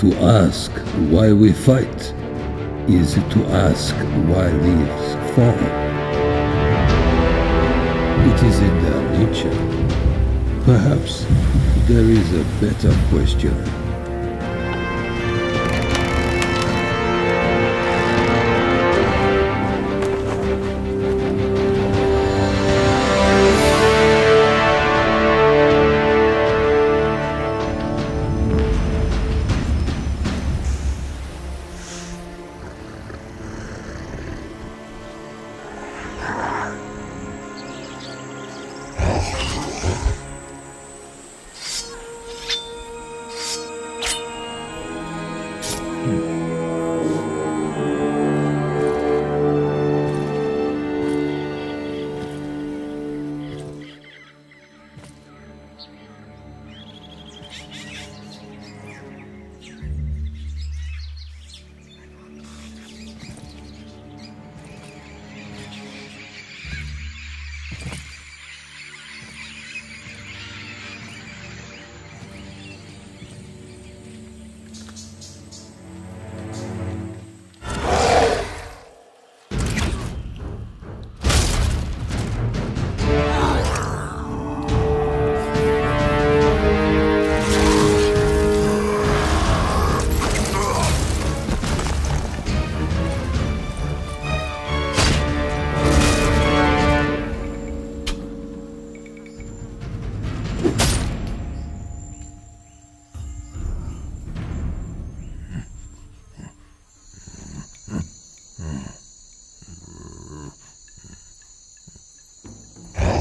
To ask why we fight is to ask why leaves fall. It is in their nature. Perhaps there is a better question. Hmm.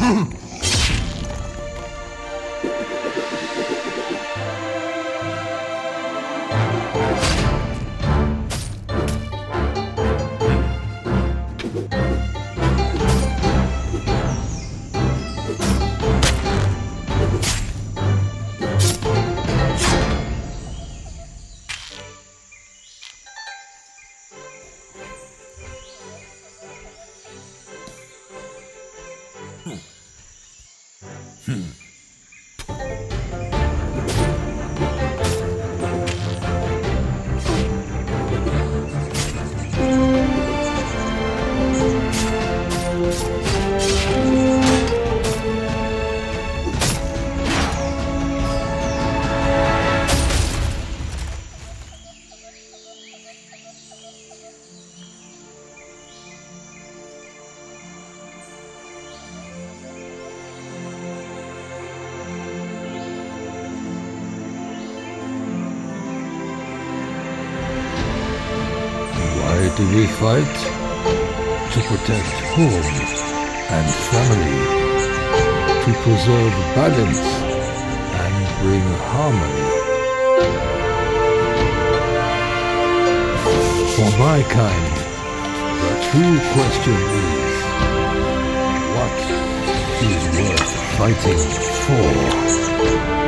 Hmm. Why do we fight? To protect home and family. To preserve balance and bring harmony. For my kind, the true question is, what is worth fighting for?